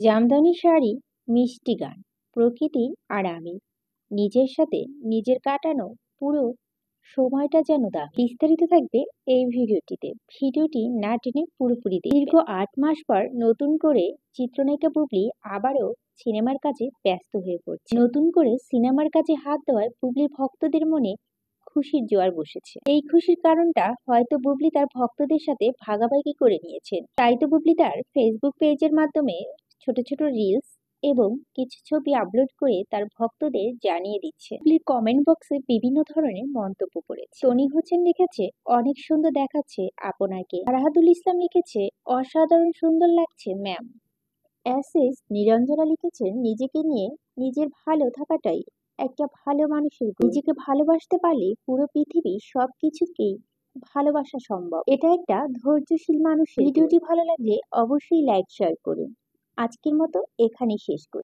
জামদানি শাড়ি, মিষ্টি গান, প্রকৃতি আর আমি। নিজের সাথে নিজের কাটানো পুরো সময়টা যেন দা বিস্তারিত থাকবে এই ভিডিওটিতে। ভিডিওটি না টেনে পুরোপুরি দীর্ঘ আট মাস পর নতুন করে চিত্রনায়িকা বুবলি আবারও সিনেমার কাজে ব্যস্ত হয়ে পড়ছে। নতুন করে সিনেমার কাজে হাত দেওয়ায় বুবলির ভক্তদের মনে খুশির জোয়ার বসেছে। এই খুশির কারণটা হয়তো বুবলি তার ভক্তদের সাথে ভাগাভাগি করে নিয়েছেন। তাই তো বুবলি তার ফেসবুক পেজের মাধ্যমে ছোট ছোট রিলস এবং কিছু ছবি আপলোড করে তার ভক্তদের জানিয়ে দিচ্ছে। কমেন্ট বক্সে বিভিন্ন ধরনের মন্তব্য করেছে। টনি হোসেন লিখেছে অনেক সুন্দর দেখাচ্ছে আপনাকে। রাহাদুল ইসলাম লিখেছে অসাধারণ সুন্দর লাগছে ম্যাম অ্যাসেস নিরঞ্জনা লিখেছেন নিজেকে নিয়ে নিজের ভালো থাকাটাই একটা ভালো মানুষের নিজেকে ভালোবাসতে পারলে পুরো পৃথিবী সব কিছুকেই ভালোবাসা সম্ভব। এটা একটা ধৈর্যশীল মানুষের ভিডিওটি ভালো লাগলে অবশ্যই লাইক শেয়ার করুন। আজকের মতো এখানেই শেষ করি।